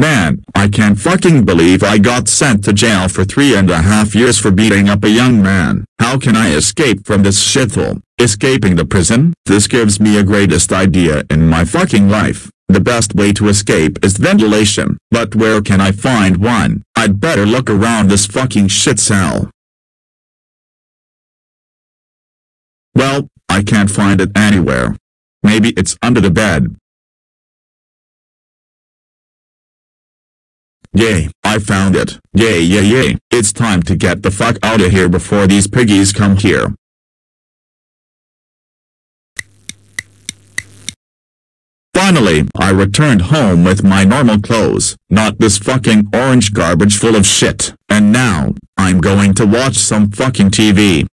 Man, I can't fucking believe I got sent to jail for three and a half years for beating up a young man. How can I escape from this shithole? Escaping the prison? This gives me a greatest idea in my fucking life. The best way to escape is ventilation. But where can I find one? I'd better look around this fucking shit cell. Well, I can't find it anywhere. Maybe it's under the bed. Yay, I found it. Yay yay yay. It's time to get the fuck out of here before these piggies come here. Finally, I returned home with my normal clothes, not this fucking orange garbage full of shit. And now, I'm going to watch some fucking TV.